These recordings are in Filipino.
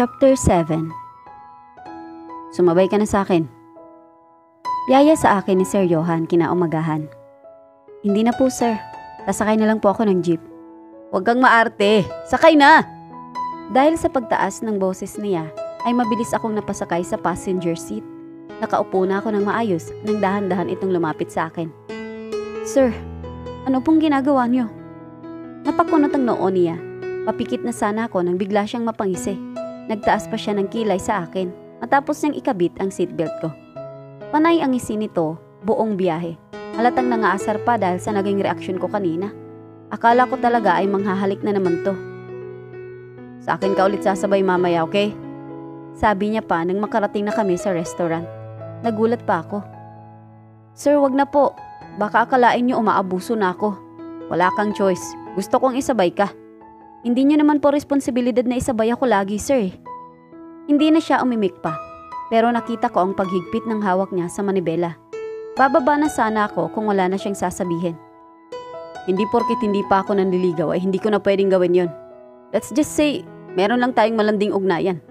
Chapter 7 Sumabay ka na sa akin. Yaya sa akin ni Sir Johan kinaumagahan. Hindi na po sir. Sasakay na lang po ako ng jeep. Huwag kang maarte. Sakay na! Dahil sa pagtaas ng boses niya, ay mabilis akong napasakay sa passenger seat. Nakaupo na ako ng maayos nang dahan-dahan itong lumapit sa akin. Sir, ano pong ginagawa niyo? Napakunot ang noo niya. Papikit na sana ako nang bigla siyang mapangisi. Nagtaas pa siya ng kilay sa akin matapos niyang ikabit ang seatbelt ko. Panay ang ngisi nito buong biyahe. Halatang nangaasar pa dahil sa naging reaksyon ko kanina. Akala ko talaga ay manghahalik na naman to. Sa akin ka ulit sasabay mamaya, okay? Sabi niya pa nang makarating na kami sa restaurant. Nagulat pa ako. Sir, wag na po. Baka akalain niyo umaabuso na ako. Wala kang choice. Gusto kong isabay ka. Hindi niyo naman po responsibilidad na isabay ako lagi, sir. Hindi na siya umimik pa. Pero nakita ko ang paghigpit ng hawak niya sa manibela. Bababa na sana ako kung wala na siyang sasabihin. Hindi porkit hindi pa ako nanliligaw ay hindi ko na pwedeng gawin yon. Let's just say, meron lang tayong malanding ugnayan.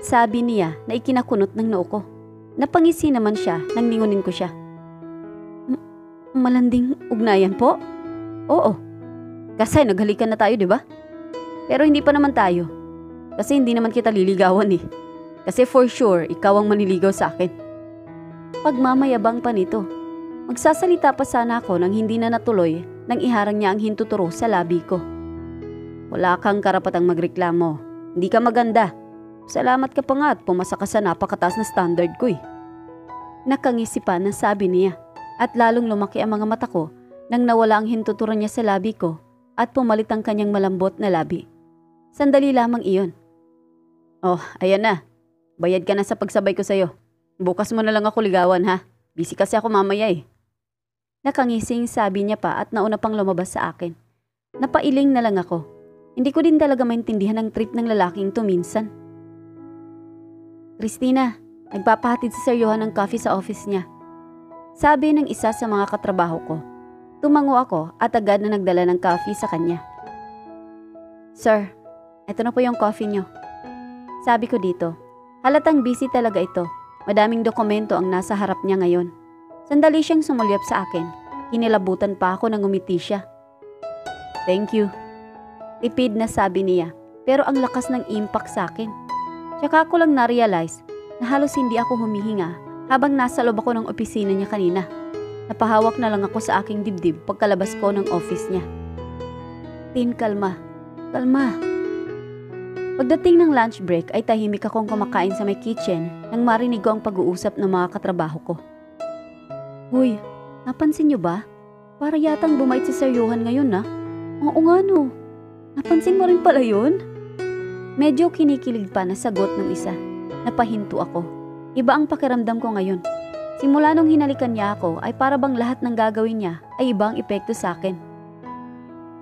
Sabi niya na ikinakunot ng noo ko. Napangisi naman siya nang ningunin ko siya. "M- malanding ugnayan po? Oo. Kasi naghalikan na tayo, di ba? Pero hindi pa naman tayo. Kasi hindi naman kita liligawan eh. Kasi for sure, ikaw ang maniligaw sa akin. Pagmamayabang pa nito. Magsasalita pa sana ako nang hindi na natuloy nang iharang niya ang hintuturo sa labi ko. Wala kang karapatang magreklamo. Hindi ka maganda. Salamat ka pa nga at pumasa ka sa napakataas na standard ko eh. Nakangisi pa na sabi niya at lalong lumaki ang mga mata ko nang nawala ang hintuturan niya sa labi ko at pumalit ang kanyang malambot na labi. Sandali lamang iyon. Oh, ayan na. Bayad ka na sa pagsabay ko sa'yo. Bukas mo na lang ako ligawan ha. Busy kasi ako mamaya eh. Nakangising sabi niya pa at nauna pang lumabas sa akin. Napailing na lang ako. Hindi ko din talaga maintindihan ang trip ng lalaking to minsan. Christina, nagpapahatid si Sir Johan ng coffee sa office niya. Sabi ng isa sa mga katrabaho ko. Tumango ako at agad na nagdala ng coffee sa kanya. Sir, eto na po yung coffee niyo. Sabi ko dito, halatang busy talaga ito. Madaming dokumento ang nasa harap niya ngayon. Sandali siyang sumulyap sa akin. Kinilabutan pa ako nang umiti siya. Thank you. Tipid na sabi niya, pero ang lakas ng impact sa akin. Tsaka ako lang na-realize na halos hindi ako humihinga habang nasa loob ako ng opisina niya kanina. Napahawak na lang ako sa aking dibdib pagkalabas ko ng office niya. Tin, kalma. Kalma. Pagdating ng lunch break ay tahimik akong kumakain sa may kitchen nang marinig ko ang pag-uusap ng mga katrabaho ko. Huy, napansin niyo ba? Para yatang bumait si Sir Johan ngayon na. Oo nga no. Napansin mo rin pala yun? Medyo kinikilig pa na sagot ng isa. Napahinto ako. Iba ang pakiramdam ko ngayon. Simula nung hinalikan niya ako ay para bang lahat ng gagawin niya ay ibang epekto sa akin.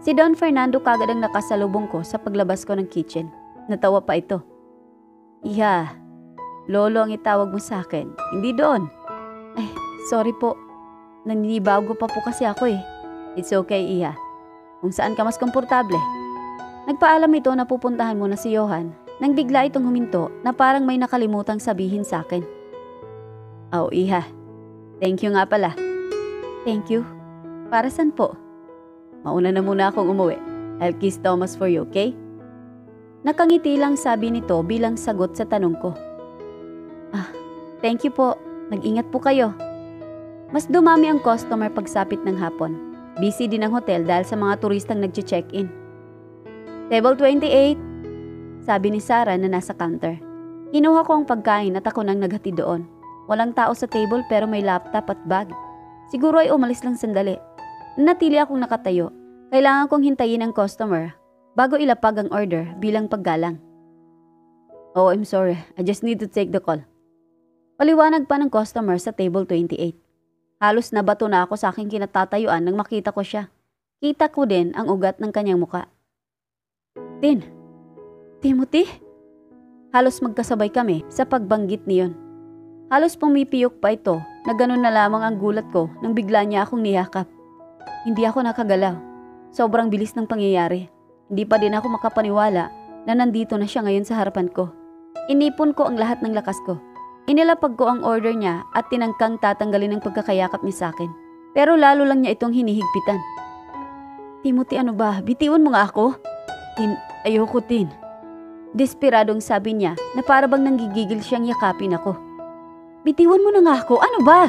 Si Don Fernando kagad ang nakasalubong ko sa paglabas ko ng kitchen. Natawa pa ito. Iha, lolo ang itawag mo sa akin, hindi doon. Ay, sorry po. Naninibago pa po kasi ako eh. It's okay, Iha. Kung saan ka mas komportable. Nagpaalam ito na pupuntahan mo na si Johan nang bigla itong huminto na parang may nakalimutang sabihin sa akin. Oh, Iha. Thank you nga pala. Thank you. Para saan po? Mauna na muna akong umuwi. I'll kiss Thomas for you, okay? Nakangiti lang sabi nito bilang sagot sa tanong ko. Ah, thank you po. Nag-ingat po kayo. Mas dumami ang customer pagsapit ng hapon. Busy din ang hotel dahil sa mga turistang nag-check-in. Table 28, sabi ni Sarah na nasa counter. Kinuha ko ang pagkain at ako nang naghati doon. Walang tao sa table pero may laptop at bag. Siguro ay umalis lang sandali. Natili akong nakatayo. Kailangan kong hintayin ang customer bago ilapag ang order bilang paggalang. Oh, I'm sorry. I just need to take the call. Paliwanag pa ng customer sa table 28. Halos nabato na ako sa aking kinatatayuan nang makita ko siya. Kita ko din ang ugat ng kanyang muka. Tin, Timothy? Halos magkasabay kami sa pagbanggit niyon. Halos pumipiyok pa ito na ganun na lamang ang gulat ko nang bigla niya akong niyakap. Hindi ako nakagalaw. Sobrang bilis ng pangyayari. Hindi pa din ako makapaniwala na nandito na siya ngayon sa harapan ko. Inipon ko ang lahat ng lakas ko. Inilapag ko ang order niya at tinangkang tatanggalin ang pagkakayakap niya sa akin. Pero lalo lang niya itong hinihigpitan. Timothy, ano ba? Bitiwan mo nga ako? Tin, ayoko, Tin. Desperadong sabi niya na para bang nanggigigil siyang yakapin ako. Bitiwan mo na nga ako, ano ba?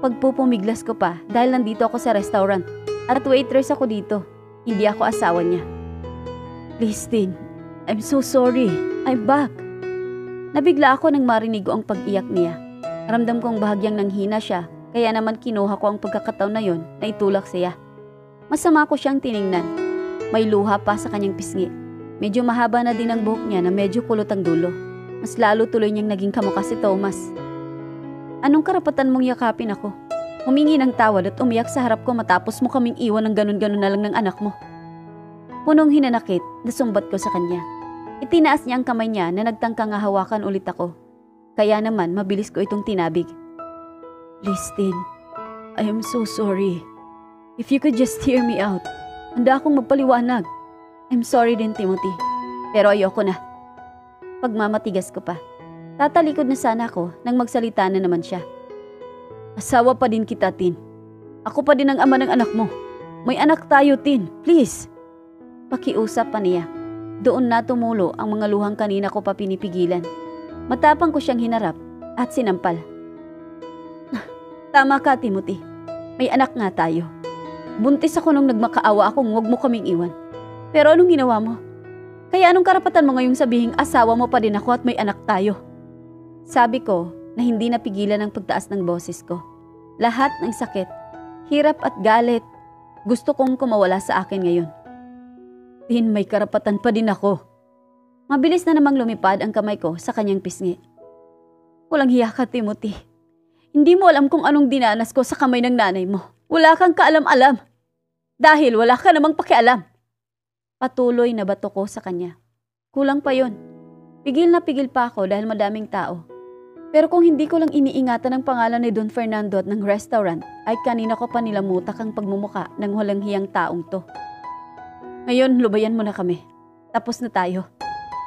Pagpupumiglas ko pa dahil nandito ako sa restaurant at waitress ako dito. Hindi ako asawa niya. Tin. I'm so sorry. I'm back. Nabigla ako nang marinig ko ang pag-iyak niya. Ramdam kong bahagyang nanghina siya, kaya naman kinuha ko ang pagkakataon na yon na itulak siya. Masama ko siyang tiningnan. May luha pa sa kanyang pisngi. Medyo mahaba na din ang buhok niya na medyo kulot ang dulo. Mas lalo tuloy niyang naging kamukha si Thomas. Anong karapatan mong yakapin ako? Humingi ng tawad at umiyak sa harap ko matapos mo kaming iwan ng ganun-ganun na lang ng anak mo. Punong hinanakit, nasumbat ko sa kanya. Itinaas niya ang kamay niya na nagtangka nga hawakan ulit ako. Kaya naman mabilis ko itong tinabig. Listin, I am so sorry. If you could just hear me out, handa akong magpaliwanag. I'm sorry din, Timothy. Pero ayoko na. Pagmamatigas ko pa. Tatalikod na sana ako nang magsalita na naman siya. Asawa pa din kita, Tin. Ako pa din ang ama ng anak mo. May anak tayo, Tin. Please. Pakiusap pa niya. Doon na tumulo ang mga luhang kanina ko pa pinipigilan. Matapang ko siyang hinarap at sinampal. Tama ka, Timothy. May anak nga tayo. Buntis ako nung nagmakaawa akong huwag mo kaming iwan. Pero anong ginawa mo? Kaya anong karapatan mo ngayong sabihing asawa mo pa din ako at may anak tayo? Sabi ko na hindi napigilan ang pagtaas ng boses ko. Lahat ng sakit, hirap at galit, gusto kong kumawala sa akin ngayon. Tin, may karapatan pa din ako. Mabilis na namang lumipad ang kamay ko sa kanyang pisngi. Walang hiya ka, Timothy. Hindi mo alam kung anong dinanas ko sa kamay ng nanay mo. Wala kang kaalam-alam. Dahil wala ka namang pakialam. Patuloy na bato ko sa kanya. Kulang pa yon. Pigil na pigil pa ako dahil madaming tao. Pero kung hindi ko lang iniingatan ang pangalan ni Don Fernando at ng restaurant, ay kanina ko pa nilamutak ang pagmumuka ng walang hiyang taong to. Ngayon, lubayan mo na kami. Tapos na tayo.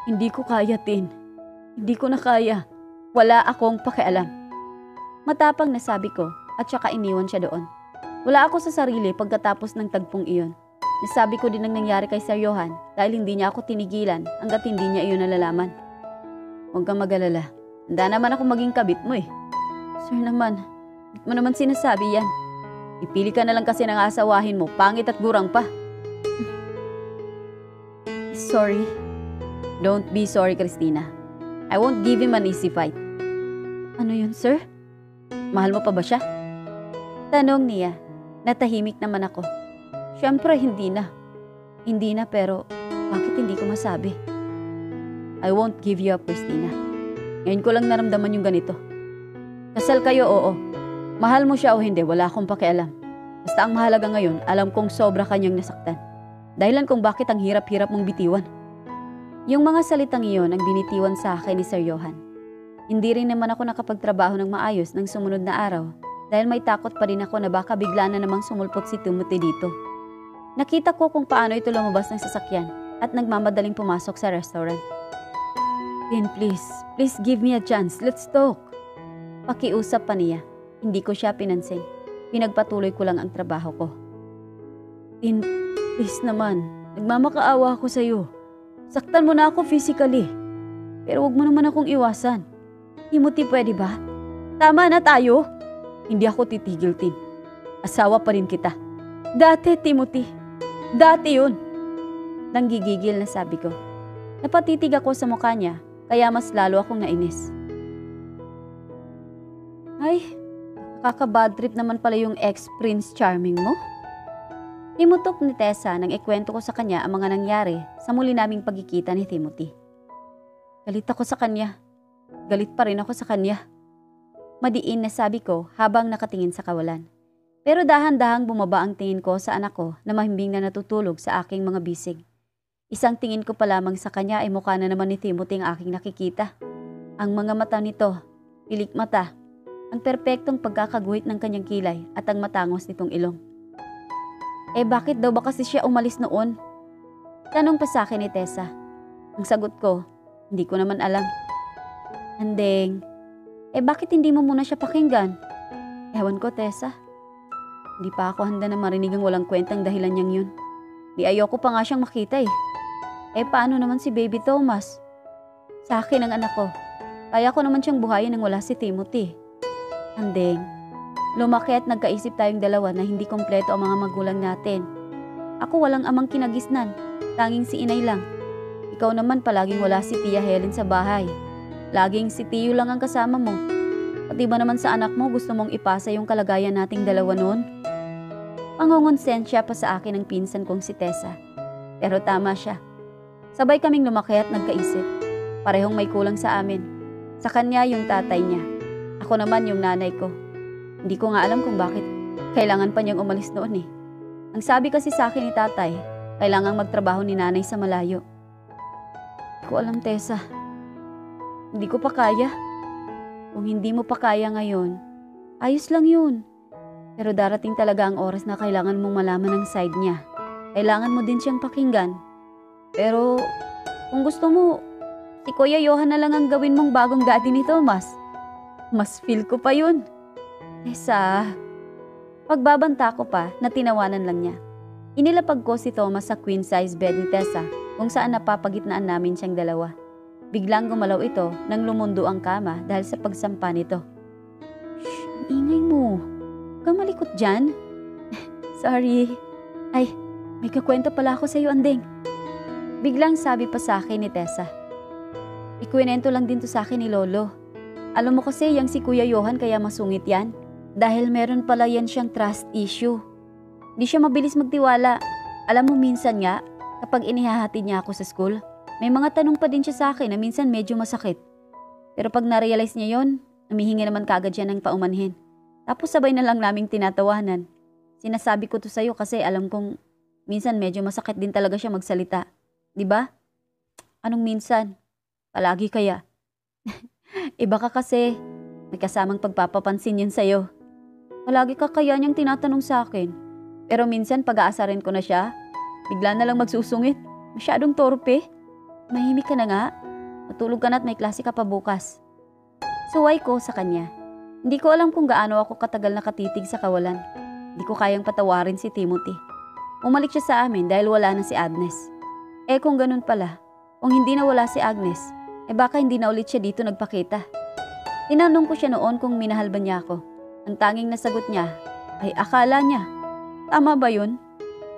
Hindi ko kaya, Tin. Hindi ko na kaya. Wala akong pakialam. Matapang na sabi ko at saka iniwan siya doon. Wala ako sa sarili pagkatapos ng tagpong iyon. Nasabi ko din ang nangyari kay Sir Johan dahil hindi niya ako tinigilan hanggat hindi niya iyon nalalaman. Huwag kang mag-alala. Handa naman ako maging kabit mo eh. Sir naman, mo naman sinasabi yan? Ipili ka na lang kasi ng asawahin mo, pangit at gurang pa. Sorry. Don't be sorry, Christina. I won't give him an easy fight. Ano yun, sir? Mahal mo pa ba siya? Tanong niya. Natahimik naman ako. Siyempre, hindi na. Hindi na pero bakit hindi ko masabi? I won't give you up, Christina. Ngayon ko lang naramdaman yung ganito. Kasal kayo, oo. Mahal mo siya o hindi, wala akong pakialam. Basta ang mahalaga ngayon, alam kong sobra kanyang nasaktan. Dahilan kung bakit ang hirap-hirap mong bitiwan. Yung mga salitang iyon ang binitiwan sa akin ni Sir Johan. Hindi rin naman ako nakapagtrabaho ng maayos ng sumunod na araw dahil may takot pa rin ako na baka bigla na namang sumulpot si Timothy dito. Nakita ko kung paano ito lumabas ng sasakyan at nagmamadaling pumasok sa restaurant. Then please, please give me a chance. Let's talk. Pakiusap pa niya. Hindi ko siya pinansin. Pinagpatuloy ko lang ang trabaho ko. Tin, please naman. Nagmamakaawa ako sa'yo. Saktan mo na ako physically. Pero wag mo naman akong iwasan. Timothy, pwede ba? Tama na tayo. Hindi ako titigil, Tin. Asawa pa rin kita. Dati, Timothy. Dati yun. Nanggigigil na sabi ko. Napatitig ako sa mukha niya, kaya mas lalo akong nainis. Ay, kakabad trip naman pala yung ex-Prince Charming mo. Imutok ni Tessa nang ikwento ko sa kanya ang mga nangyari sa muli naming pagkikita ni Timothy. Galit ako sa kanya. Galit pa rin ako sa kanya. Madiin na sabi ko habang nakatingin sa kawalan. Pero dahan-dahang bumaba ang tingin ko sa anak ko na mahimbing na natutulog sa aking mga bisig. Isang tingin ko pa lamang sa kanya ay mukha na naman ni Timothy ang aking nakikita. Ang mga mata nito, pilik mata, ang perpektong pagkakaguhit ng kanyang kilay at ang matangos nitong ilong. Eh bakit daw ba kasi siya umalis noon? Tanong pa sa akin ni Tessa. Ang sagot ko, hindi ko naman alam. Andeng, eh bakit hindi mo muna siya pakinggan? Ewan ko, Tessa. Hindi pa ako handa na marinig ang walang kwentang dahilan niyang yun. Di ayoko pa nga siyang makita eh. Eh paano naman si Baby Thomas? Sa akin ang anak ko. Kaya ko naman siyang buhayin nang wala si Timothy. Andeng, lumaki at nagkaisip tayong dalawa na hindi kompleto ang mga magulang natin. Ako walang amang kinagisnan, tanging si inay lang. Ikaw naman palaging wala si Tia Helen sa bahay. Laging si Tio lang ang kasama mo. Pati ba naman sa anak mo gusto mong ipasa yung kalagayan nating dalawa noon? Pangongonsensya pa sa akin ng pinsan kong si Tessa. Pero tama siya. Sabay kaming lumaki at nagkaisip. Parehong may kulang sa amin. Sa kanya yung tatay niya. Ako naman yung nanay ko. Hindi ko nga alam kung bakit kailangan pa niyang umalis noon eh. Ang sabi kasi sa akin ni tatay, kailangang magtrabaho ni nanay sa malayo. Hindi ko alam, Tessa. Hindi ko pa kaya. Kung hindi mo pa kaya ngayon, ayos lang yun. Pero darating talaga ang oras na kailangan mong malaman ang side niya. Kailangan mo din siyang pakinggan. Pero kung gusto mo, si Kuya Johan na lang ang gawin mong bagong daddy ni Thomas. Mas feel ko pa yun. Tessa, pagbabanta ko pa na tinawanan lang niya. Inilapag ko si Thomas sa queen size bed ni Tessa kung saan napapagitnaan namin siyang dalawa. Biglang gumalaw ito nang lumundo ang kama dahil sa pagsampa nito. Shh, ingay mo. Huwag kang malikot dyan. Sorry. Ay, may kakwento pala ako sa iyo, Andeng. Biglang sabi pa sa akin ni Tessa. Ikwinento lang din to sa akin ni Lolo. Alam mo kasi yung si Kuya Johan kaya masungit yan. Dahil meron pala yan siyang trust issue. Di siya mabilis magtiwala. Alam mo minsan nga, kapag inihahatid niya ako sa school, may mga tanong pa din siya sa akin na minsan medyo masakit. Pero pag na-realize niya yon, namihingi naman kagad siya ng paumanhin. Tapos sabay na lang naming tinatawanan. Sinasabi ko to sa'yo kasi alam kong minsan medyo masakit din talaga siya magsalita. Ba? Anong minsan? Palagi kaya? Iba ka kasi. May kasamang pagpapapansin yun sa'yo. Palagi ka kaya niyang tinatanong sa akin. Pero minsan pag-aasarin ko na siya, bigla na lang magsusungit. Masyadong torpe. Mahimik ka na nga. Matulog ka na at may klase ka pa bukas. Suway ko sa kanya. Hindi ko alam kung gaano ako katagal nakatitig sa kawalan. Hindi ko kayang patawarin si Timothy. Umalik siya sa amin dahil wala na si Agnes. Eh kung ganun pala, kung hindi na wala si Agnes, eh baka hindi na ulit siya dito nagpakita. Tinanong ko siya noon kung minahal ba niya ako. Ang tanging nasagot niya ay akala niya. Tama ba yun?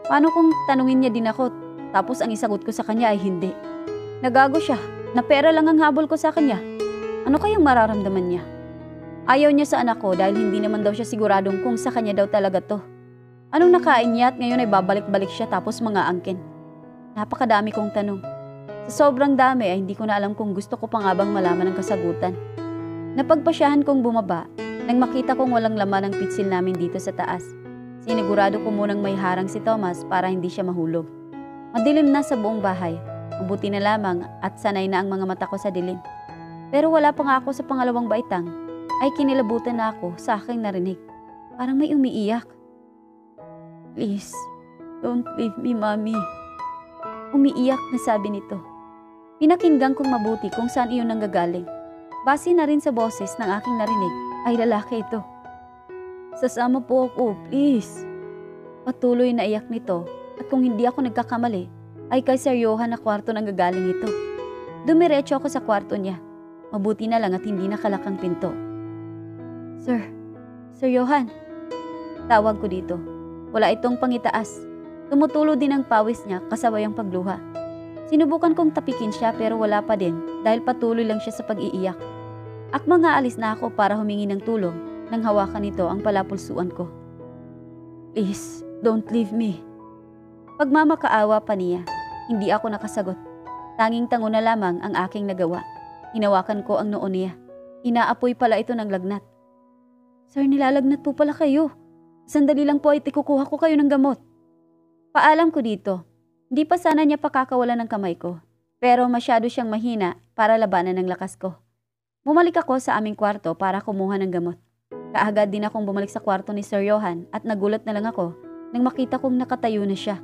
Paano kung tanungin niya din ako tapos ang isagot ko sa kanya ay hindi? Nagago siya, na pera lang ang habol ko sa kanya. Ano kayang mararamdaman niya? Ayaw niya sa anak ko dahil hindi naman daw siya siguradong kung sa kanya daw talaga to. Anong nakain niya at ngayon ay babalik-balik siya tapos mga angkin? Napakadami kong tanong. Sa sobrang dami ay hindi ko na alam kung gusto ko pa nga bang malaman ang kasagutan. Napagpasyahan kong bumaba nang makita kong walang laman ang pitsil namin dito sa taas. Sinigurado ko munang may harang si Thomas para hindi siya mahulog. Madilim na sa buong bahay Mabuti na lamang at sanay na ang mga mata ko sa dilim. Pero wala pa nga ako sa pangalawang baitang, ay kinilabutan na ako sa aking narinig. Parang may umiiyak. Please, don't leave me, Mommy. Umiiyak na sabi nito. Pinakinggan kong mabuti kung saan iyon nanggagaling. Base na rin sa boses ng aking narinig ay lalaki ito. Sasama po ako, please. Patuloy na iyak nito at kung hindi ako nagkakamali, ay kay Sir Johan na kwarto nang gagaling ito. Dumiretso ako sa kwarto niya. Mabuti na lang at hindi nakalakang pinto. Sir, Sir Johan. Tawag ko dito. Wala itong pangitaas. Tumutulo din ang pawis niya kasabay ang pagluha. Sinubukan kong tapikin siya pero wala pa din dahil patuloy lang siya sa pag-iiyak. Akma nga alis na ako para humingi ng tulong nang hawakan nito ang palapulsuan ko. Please, don't leave me. Pagmamakaawa pa niya. Hindi ako nakasagot. Tanging tango na lamang ang aking nagawa. Hinawakan ko ang noon niya. Inaapoy pala ito ng lagnat. Sir, nilalagnat po pala kayo. Sandali lang po ay tikukuha ko kayo ng gamot. Paalam ko dito. Hindi pa sana niya pakakawalan ng kamay ko. Pero masyado siyang mahina para labanan ng lakas ko. Bumalik ako sa aming kwarto para kumuha ng gamot. Kaagad din akong bumalik sa kwarto ni Sir Johan at nagulat na lang ako nang makita kong nakatayo na siya.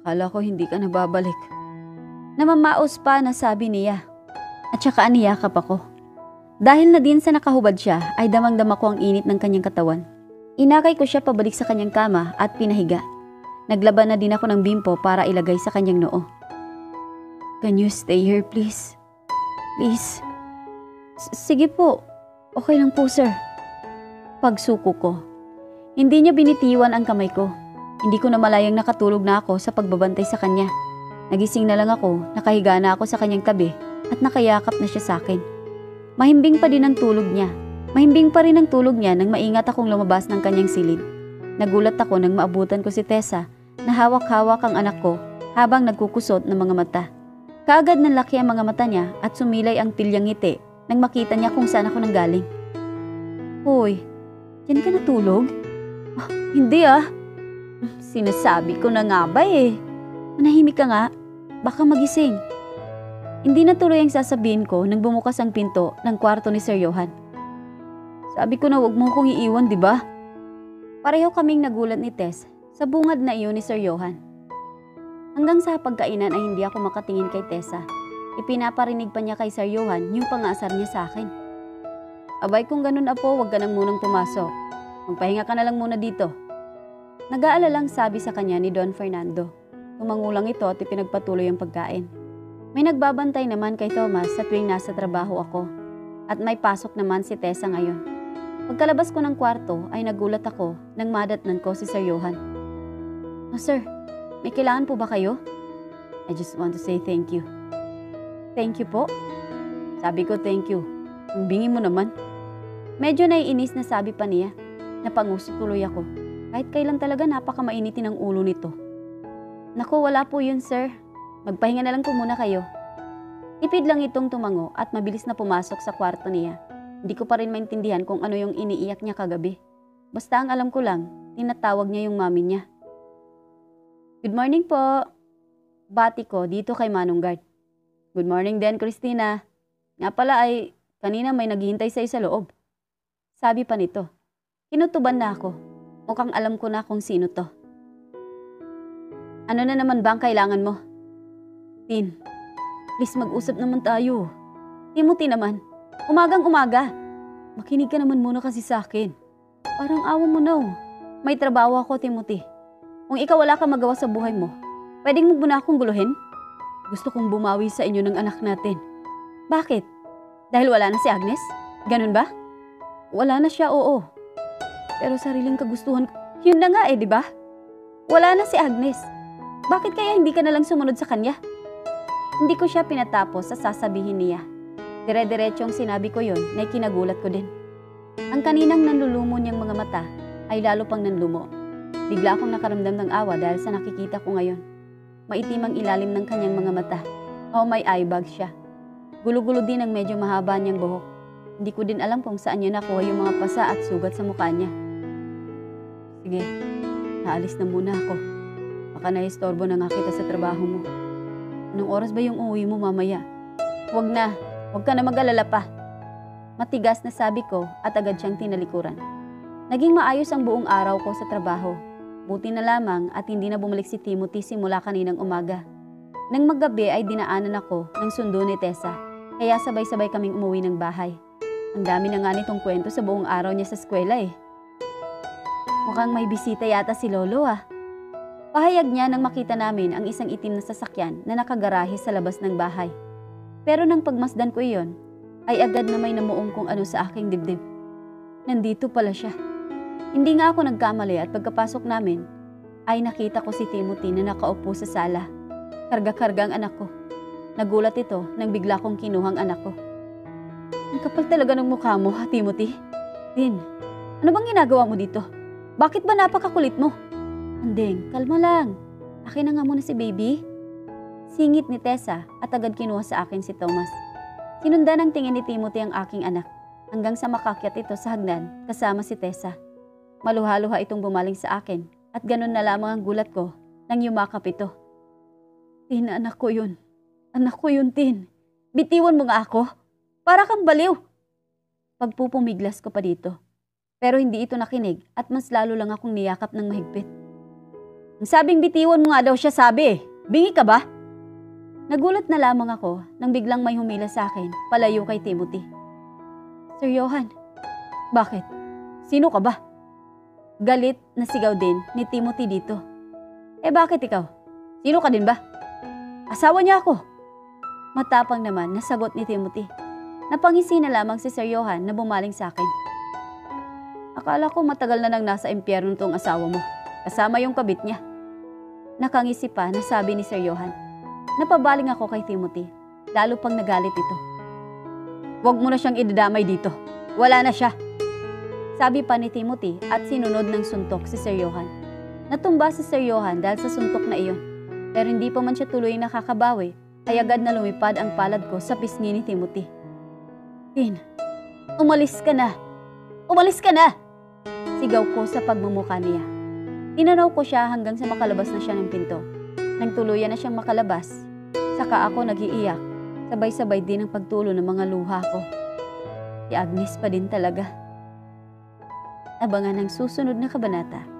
Akala ko hindi ka nababalik. Namamaos pa na sabi niya. At saka aniyakap ako. Dahil na din sa nakahubad siya ay damang-dama ko ang init ng kanyang katawan. Inakay ko siya pabalik sa kanyang kama at pinahiga. Naglaban na din ako ng bimpo para ilagay sa kanyang noo. Can you stay here please? Please. Sige po. Okay lang po sir. Pagsuko ko. Hindi niya binitiwan ang kamay ko. Hindi ko na malayang nakatulog na ako sa pagbabantay sa kanya. Nagising na lang ako, nakahiga na ako sa kanyang tabi at nakayakap na siya sa akin. Mahimbing pa din ang tulog niya. Mahimbing pa rin ang tulog niya nang maingat akong lumabas ng kanyang silid. Nagulat ako nang maabutan ko si Tessa na hawak-hawak ang anak ko habang nagkukusot ng mga mata. Kaagad nanlaki ang mga mata niya at sumilay ang tilyang ngiti nang makita niya kung saan ako nanggaling. Hoy, dyan ka natulog? Ah, hindi ah. Sinasabi ko na nga ba eh. Manahimik ka nga, baka magising. Hindi na tuloy ang sasabihin ko nang bumukas ang pinto ng kwarto ni Sir Johan. Sabi ko na wag mo kong iiwan, di ba? Pareho kaming nagulat ni Tess sa bungad na iyon ni Sir Johan. Hanggang sa pagkainan ay hindi ako makatingin kay Tessa. Ipinaparinig pa niya kay Sir Johan yung pangasar niya sa akin. Abay kung ganun apo, wag ka nang munang pumasok. Magpahinga ka na lang muna dito. Nag-aalalang sabi sa kanya ni Don Fernando. Tumangulang ito at ipinagpatuloy ang pagkain. May nagbabantay naman kay Thomas sa tuwing nasa trabaho ako. At may pasok naman si Tessa ngayon. Pagkalabas ko ng kwarto ay nagulat ako nang madatnan ko si Sir Johan. Oh sir, may kailangan po ba kayo? I just want to say thank you. Thank you po? Sabi ko thank you. Bingi mo naman. Medyo naiinis na sabi pa niya. Napanguso tuloy ako. Kahit kailan talaga napakamainitin ang ulo nito. Naku, wala po yun sir. Magpahinga na lang po muna kayo. Tipid lang itong tumango at mabilis na pumasok sa kwarto niya. Hindi ko pa rin maintindihan kung ano yung iniiyak niya kagabi. Basta ang alam ko lang, tinatawag niya yung mami niya. Good morning po. Bati ko dito kay Manong Good morning din, Christina. Nga pala ay kanina may naghihintay sa sa loob. Sabi pa nito. Kinutuban na ako. Mukhang alam ko na kung sino to. Ano na naman ba ang kailangan mo? Tin, please mag-usap naman tayo. Timothy naman, umagang umaga. Makinig ka naman muna kasi sa akin. Parang awa mo na oh. May trabaho ako, Timothy. Kung ikaw wala kang magawa sa buhay mo, pwedeng mo muna akong guluhin? Gusto kong bumawi sa inyo ng anak natin. Bakit? Dahil wala na si Agnes? Ganun ba? Wala na siya, oo. Pero sariling kagustuhan, yun na nga eh, di ba? Wala na si Agnes. Bakit kaya hindi ka na lang sumunod sa kanya? Hindi ko siya pinatapos sa sasabihin niya. Dire-diretsong sinabi ko yon na kinagulat ko din. Ang kaninang nanlulumo niyang mga mata ay lalo pang nanlumo. Bigla akong nakaramdam ng awa dahil sa nakikita ko ngayon. Maitim ang ilalim ng kanyang mga mata. O may eye bag siya. Gulo-gulo din ang medyo mahaba niyang buhok. Hindi ko din alam kung saan niya nakuha yung mga pasa at sugat sa mukha niya. Sige, naalis na muna ako. Baka naistorbo na nga kita sa trabaho mo. Anong oras ba yung uuwi mo mamaya? Huwag na, huwag ka na mag-alala pa. Matigas na sabi ko at agad siyang tinalikuran. Naging maayos ang buong araw ko sa trabaho. Buti na lamang at hindi na bumalik si Timothy simula kaninang umaga. Nang maggabi ay dinaanan ako ng sundo ni Tessa, kaya sabay-sabay kaming umuwi ng bahay. Ang dami na nga nitong kwento sa buong araw niya sa eskwela eh. Mukhang may bisita yata si Lolo ah. Pahayag niya nang makita namin ang isang itim na sasakyan na nakagarahe sa labas ng bahay. Pero nang pagmasdan ko iyon, ay agad na may namuong kung ano sa aking dibdib. Nandito pala siya. Hindi nga ako nagkamali at pagkapasok namin, ay nakita ko si Timothy na nakaupo sa sala. Karga-karga ang anak ko. Nagulat ito nang bigla kong kinuhang anak ko. Ang kapal talaga ng mukha mo, ha, Timothy? Din, ano bang ginagawa mo dito? Bakit ba napakakulit mo? Andeng, kalma lang. Akin na nga muna si baby. Singit ni Tessa at agad kinuha sa akin si Thomas. Sinundan ng tingin ni Timothy ang aking anak hanggang sa makakyat ito sa hagdan kasama si Tessa. Maluha-luha itong bumaling sa akin at ganun na lamang ang gulat ko nang yumakap ito. Tin, anak ko yun. Anak ko yun, Tin. Bitiwan mo nga ako. Para kang baliw. Pagpupumiglas ko pa dito. Pero hindi ito nakinig at mas lalo lang akong niyakap ng mahigpit. Ang sabing bitiwan mo nga daw siya sabi eh. Bingi ka ba? Nagulat na lamang ako nang biglang may humila sa akin palayo kay Timothy. Sir Johan, bakit? Sino ka ba? Galit na sigaw din ni Timothy dito. Eh bakit ikaw? Sino ka din ba? Asawa niya ako. Matapang naman na sagot ni Timothy. Napangisi na lamang si Sir Johan na bumaling sa akin. Akala ko matagal na nang nasa impyerno tong asawa mo. Kasama yung kabit niya. Nakangisi pa na sabi ni Sir Johan. Napabaling ako kay Timothy. Lalo pang nagalit ito. Huwag mo na siyang idadamay dito. Wala na siya. Sabi pa ni Timothy at sinunod ng suntok si Sir Johan. Natumba si Sir Johan dahil sa suntok na iyon. Pero hindi pa man siya tuloy nakakabawi ay agad na lumipad ang palad ko sa pisngi ni Timothy. Tin, umalis ka na. Umalis ka na! Sigaw ko sa pagmumukha niya. Tinanaw ko siya hanggang sa makalabas na siya ng pinto. Nang tuluyan na siyang makalabas, saka ako nagiiyak. Sabay-sabay din ang pagtulo ng mga luha ko. Si Agnes pa din talaga. Abangan ang susunod na kabanata.